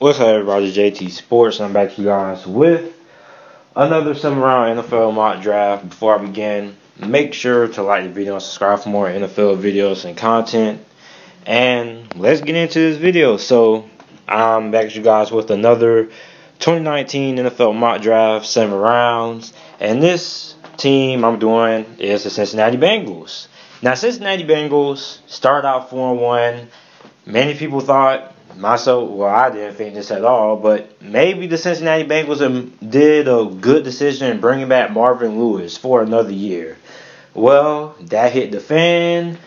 What's up, everybody? JT Sports. I'm back to you guys with another seven round NFL mock draft. Before I begin, make sure to like the video and subscribe for more NFL videos and content. And let's get into this video. So, I'm back to you guys with another 2019 NFL mock draft, seven rounds. And this team I'm doing is the Cincinnati Bengals. Now, Cincinnati Bengals start out 4 1. Many people thought myself, well, I didn't think this at all, but maybe the Cincinnati Bengals did a good decision in bringing back Marvin Lewis for another year. Well, that hit the fan.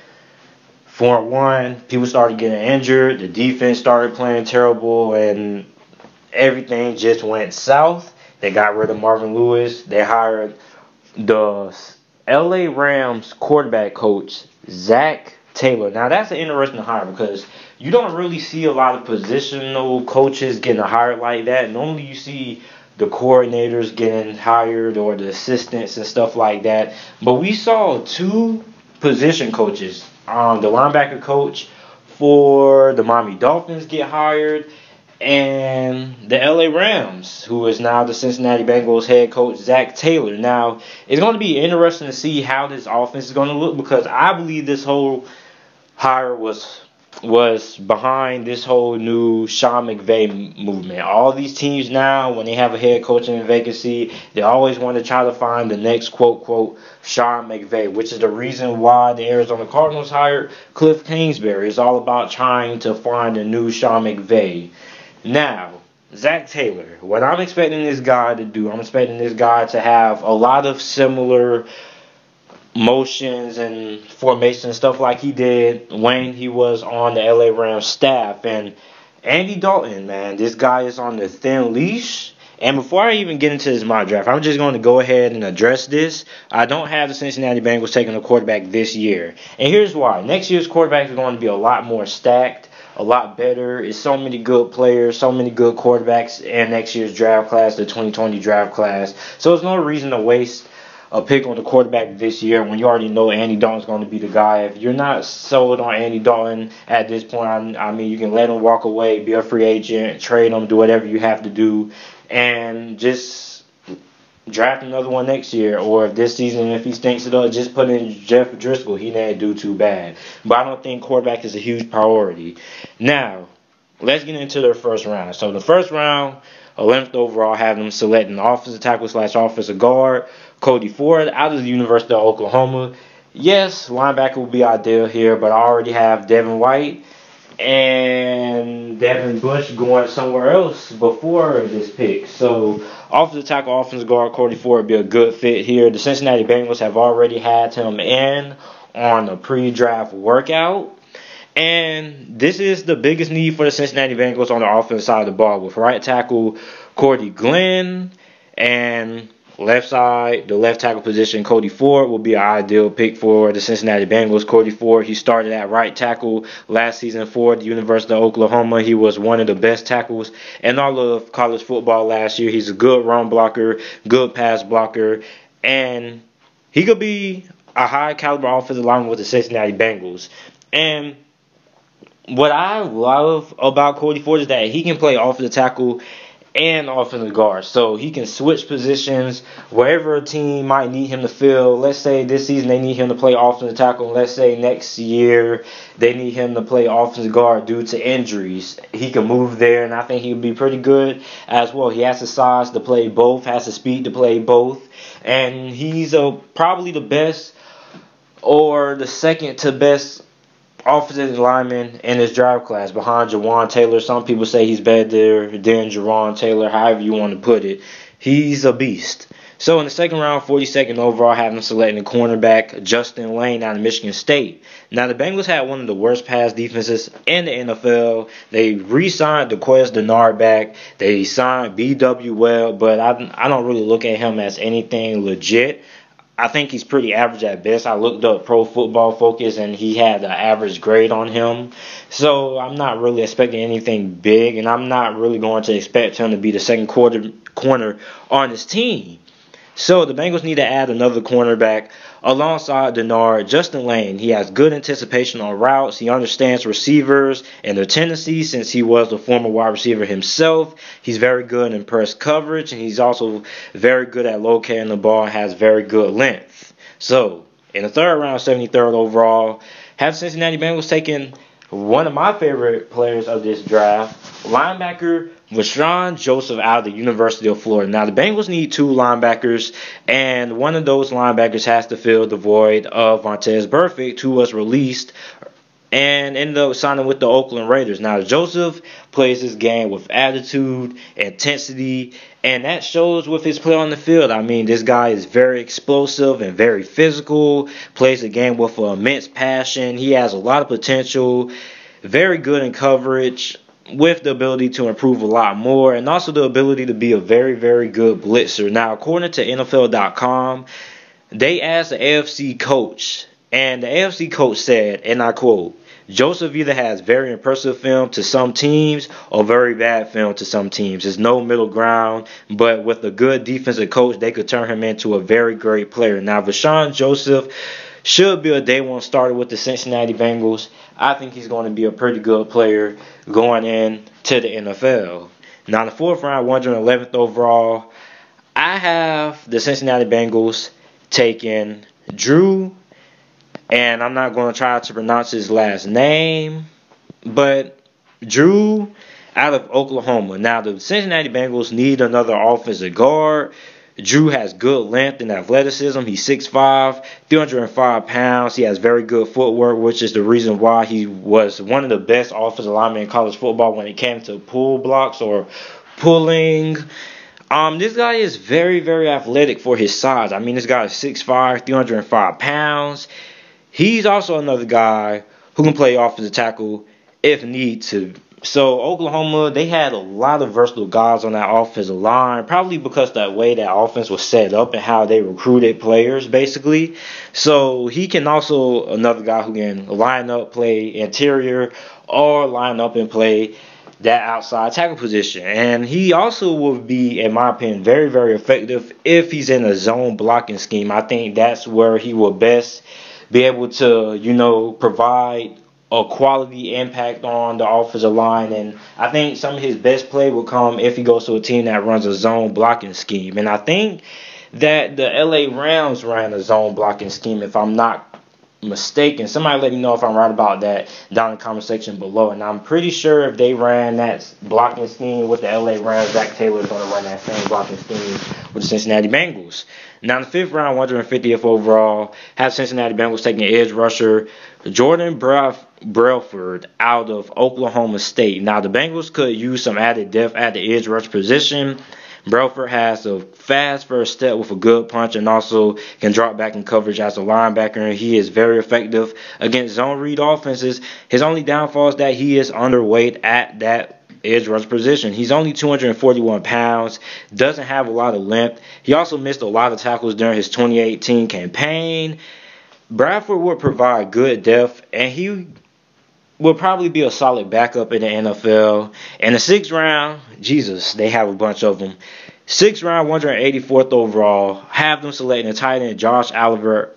For one, people started getting injured. The defense started playing terrible, and everything just went south. They got rid of Marvin Lewis. They hired the LA Rams quarterback coach, Zac Taylor. Now, that's an interesting hire because you don't really see a lot of positional coaches getting hired like that. Normally, you see the coordinators getting hired or the assistants and stuff like that. But we saw two position coaches, um, the linebacker coach for the Miami Dolphins get hired, and the LA Rams, who is now the Cincinnati Bengals head coach, Zac Taylor. Now, it's going to be interesting to see how this offense is going to look because I believe this whole hire was was behind this whole new Sean McVay movement. All these teams now, when they have a head coaching vacancy, they always want to try to find the next quote quote Sean McVay, which is the reason why the Arizona Cardinals hired Cliff Kingsbury. It's all about trying to find a new Sean McVay. Now, Zac Taylor, what I'm expecting this guy to do, I'm expecting this guy to have a lot of similar motions and formation stuff like he did when he was on the LA Rams staff. And Andy Dalton, man, this guy is on the thin leash. And before I even get into this mock draft, I'm just going to go ahead and address this. I don't have the Cincinnati Bengals taking a quarterback this year. And here's why. Next year's quarterback is going to be a lot more stacked, a lot better. It's so many good players, so many good quarterbacks in next year's draft class, the 2020 draft class. So there's no reason to waste a pick on the quarterback this year when you already know Andy Dalton's going to be the guy. If you're not sold on Andy Dalton at this point, I, I mean, you can let him walk away, be a free agent, trade him, do whatever you have to do, and just draft another one next year. Or if this season, if he stinks it up, just put in Jeff Driskel. He didn't do too bad. But I don't think quarterback is a huge priority. Now, let's get into their first round. So the first round, 11th overall, have them selecting offensive tackle slash offensive guard. Cody Ford out of the University of Oklahoma. Yes, linebacker will be ideal here, but I already have Devin White and Devin Bush going somewhere else before this pick. So, offensive tackle, offensive guard, Cody Ford would be a good fit here. The Cincinnati Bengals have already had him in on a pre-draft workout. And this is the biggest need for the Cincinnati Bengals on the offensive side of the ball with right tackle Cordy Glenn and Left side, the left tackle position, Cody Ford will be an ideal pick for the Cincinnati Bengals. Cody Ford, he started at right tackle last season for the University of Oklahoma. He was one of the best tackles in all of college football last year. He's a good run blocker, good pass blocker, and he could be a high caliber offensive lineman with the Cincinnati Bengals. And what I love about Cody Ford is that he can play off the tackle and offensive guard. So he can switch positions wherever a team might need him to fill. Let's say this season they need him to play offensive tackle. Let's say next year they need him to play offensive guard due to injuries. He can move there, and I think he would be pretty good as well. He has the size to play both, has the speed to play both, and he's a, probably the best or the second to best offensive lineman in his draft class behind Jawaan Taylor. Some people say he's better than Jawaan Taylor, however you want to put it. He's a beast. So in the second round, 42nd overall, having selecting the cornerback Justin Layne out of Michigan State. Now the Bengals had one of the worst pass defenses in the NFL. They re-signed Darqueze Dennard back. They signed B.W. Webb, but I, I don't really look at him as anything legit. I think he's pretty average at best. I looked up Pro Football Focus and he had an average grade on him. So I'm not really expecting anything big, and I'm not really going to expect him to be the second quarter corner on his team. So the Bengals need to add another cornerback alongside Dennard. Justin Layne, he has good anticipation on routes. He understands receivers and their tendencies since he was the former wide receiver himself. He's very good in press coverage, and he's also very good at locating the ball and has very good length. So in the third round, 73rd overall, have Cincinnati Bengals taken one of my favorite players of this draft, linebacker Vosean Joseph out of the University of Florida. Now, the Bengals need two linebackers, and one of those linebackers has to fill the void of Vontaze Burfict, who was released and ended up signing with the Oakland Raiders. Now, Joseph plays his game with attitude, intensity, and that shows with his play on the field. I mean, this guy is very explosive and very physical, plays the game with immense passion. He has a lot of potential, very good in coverage with the ability to improve a lot more and also the ability to be a very, very good blitzer. Now, according to NFL.com, they asked the AFC coach, and the AFC coach said, and I quote, Joseph either has very impressive film to some teams or very bad film to some teams. There's no middle ground, but with a good defensive coach, they could turn him into a very great player. Now, Vosean Joseph should be a day one starter with the Cincinnati Bengals. I think he's going to be a pretty good player going in to the NFL. Now, in the fourth round, 111th overall, I have the Cincinnati Bengals taking Drew, and I'm not going to try to pronounce his last name, but Drew out of Oklahoma. Now, the Cincinnati Bengals need another offensive guard. Drew has good length and athleticism. He's 6'5, 305 pounds. He has very good footwork, which is the reason why he was one of the best offensive linemen in college football when it came to pull blocks or pulling. Um, this guy is very, very athletic for his size. I mean, this guy is 6'5, 305 pounds. He's also another guy who can play offensive tackle if need to. So Oklahoma, they had a lot of versatile guys on that offensive line, probably because that way that offense was set up and how they recruited players, basically. So he can also another guy who can line up, play interior, or line up and play that outside tackle position. And he also will be, in my opinion, very, very effective if he's in a zone blocking scheme. I think that's where he will best be able to, you know, provide a quality impact on the offensive line. And I think some of his best play will come if he goes to a team that runs a zone blocking scheme. And I think that the LA Rams ran a zone blocking scheme, if I'm not mistaken. Somebody let me know if I'm right about that down in the comment section below. And I'm pretty sure if they ran that blocking scheme with the LA Rams, Zac Taylor is going to run that same blocking scheme with the Cincinnati Bengals. Now, in the fifth round, 150th overall, have Cincinnati Bengals taking edge rusher Jordan Braff. Brailsford out of Oklahoma State. Now, the Bengals could use some added depth at the edge rush position. Brailsford has a fast first step with a good punch and also can drop back in coverage as a linebacker. And he is very effective against zone read offenses. His only downfall is that he is underweight at that edge rush position. He's only 241 pounds, doesn't have a lot of length. He also missed a lot of tackles during his 2018 campaign. Bradford would provide good depth, and he will probably be a solid backup in the NFL. And the sixth round, Jesus, they have a bunch of them. Sixth round, 184th overall, have them selecting a tight end Josh Oliver.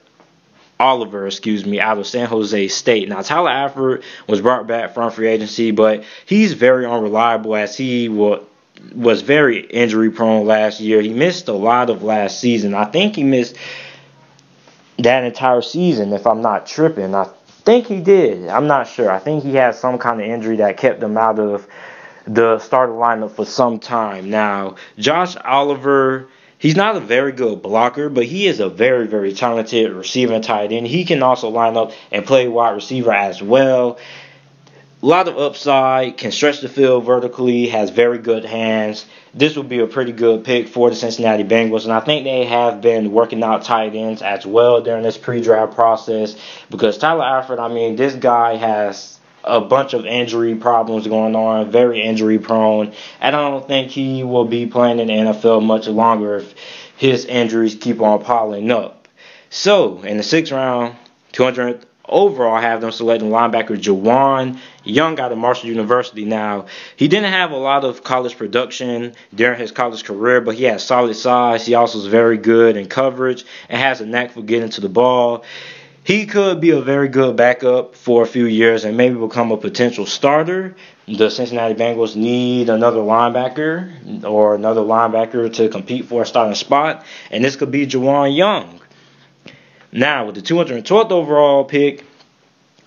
Oliver, excuse me, out of San Jose State. Now, Tyler Eifert was brought back from free agency, but he's very unreliable as he will, was very injury prone last year. He missed a lot of last season. I think he missed that entire season, if I'm not tripping. I think he did. I'm not sure. I think he had some kind of injury that kept him out of the starting lineup for some time. Now, Josh Oliver, he's not a very good blocker, but he is a very, very talented receiving tight end. He can also line up and play wide receiver as well. A lot of upside, can stretch the field vertically, has very good hands. This would be a pretty good pick for the Cincinnati Bengals, and I think they have been working out tight ends as well during this pre-draft process because Tyler Eifert, I mean, this guy has a bunch of injury problems going on, very injury prone, and I don't think he will be playing in the NFL much longer if his injuries keep on piling up. So, in the sixth round, 200th overall, have them selecting linebacker Juwan Young out of Marshall University. Now, he didn't have a lot of college production during his college career, but he has solid size. He also is very good in coverage and has a knack for getting to the ball. He could be a very good backup for a few years and maybe become a potential starter. The Cincinnati Bengals need another linebacker or another linebacker to compete for a starting spot, and this could be Juwan Young. Now, with the 212th overall pick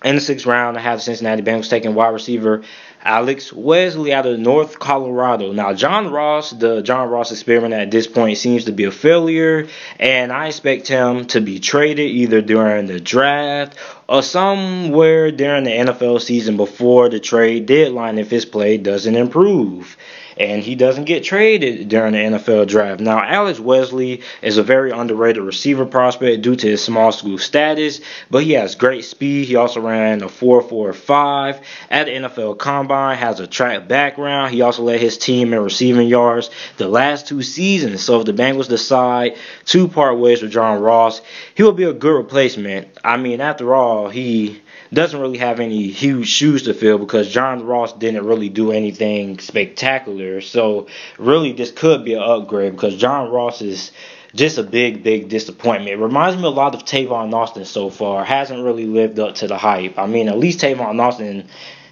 in the sixth round, I have the Cincinnati Bengals taking wide receiver Alex Wesley out of North Colorado. Now, John Ross, the John Ross experiment at this point seems to be a failure, and I expect him to be traded either during the draft or somewhere during the NFL season before the trade deadline if his play doesn't improve and he doesn't get traded during the NFL draft. Now, Alex Wesley is a very underrated receiver prospect due to his small school status, but he has great speed. He also ran a 4.45 at the NFL Combine, has a track background. He also led his team in receiving yards the last two seasons. So if the Bengals decide to part ways with John Ross, he will be a good replacement. I mean, after all, he doesn't really have any huge shoes to fill because John Ross didn't really do anything spectacular. So really, this could be an upgrade because John Ross is just a big, big disappointment. It reminds me a lot of Tavon Austin so far. Hasn't really lived up to the hype. I mean, at least Tavon Austin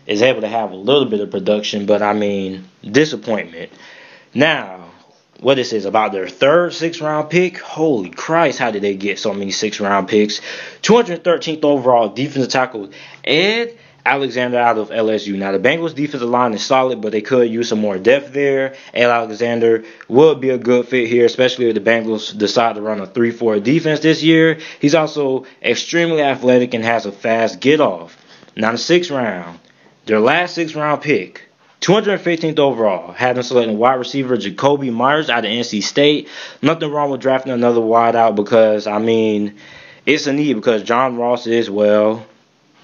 is able to have a little bit of production, but I mean, disappointment. Now, what this is about their third six round pick. Holy Christ, how did they get so many six round picks? 213th overall defensive tackle Ed Alexander out of LSU. Now the Bengals defensive line is solid, but they could use some more depth there. Ed Alexander would be a good fit here, especially if the Bengals decide to run a 3-4 defense this year. He's also extremely athletic and has a fast get off. Now the sixth round, their last six round pick. 215th overall, having selected wide receiver Jakobi Meyers out of NC State. Nothing wrong with drafting another wideout because, I mean, it's a need because John Ross is, well,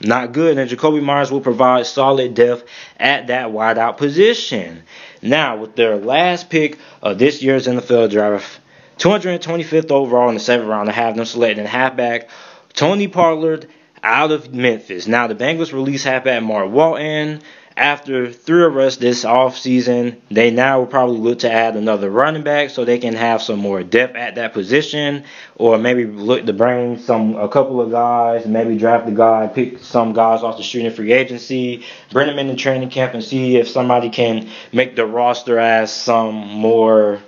not good. And Jakobi Meyers will provide solid depth at that wideout position. Now, with their last pick of this year's NFL draft, 225th overall in the seventh round, I have them selecting halfback Tony Pollard out of Memphis. Now, the Bengals release halfback Mark Walton after three arrests this offseason, they now will probably look to add another running back so they can have some more depth at that position, or maybe look to bring some a couple of guys, maybe draft a guy, pick some guys off the street in free agency, bring them into training camp and see if somebody can make the roster as some more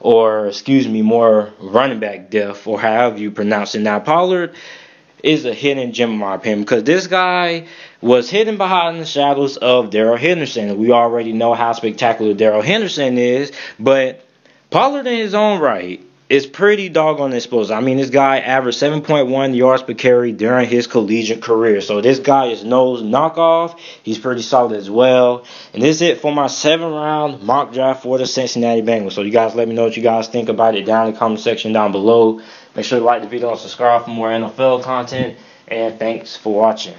or excuse me, more running back depth or however you pronounce it. Now Pollard is a hidden gem in my opinion because this guy was hidden behind the shadows of Darrell Henderson. We already know how spectacular Darrell Henderson is, but Pollard in his own right is pretty doggone explosive. I mean, this guy averaged 7.1 yards per carry during his collegiate career. So this guy is no knockoff. He's pretty solid as well. And this is it for my seven round mock draft for the Cincinnati Bengals. So you guys let me know what you guys think about it down in the comment section down below. Make sure to like the video and subscribe for more NFL content. And thanks for watching.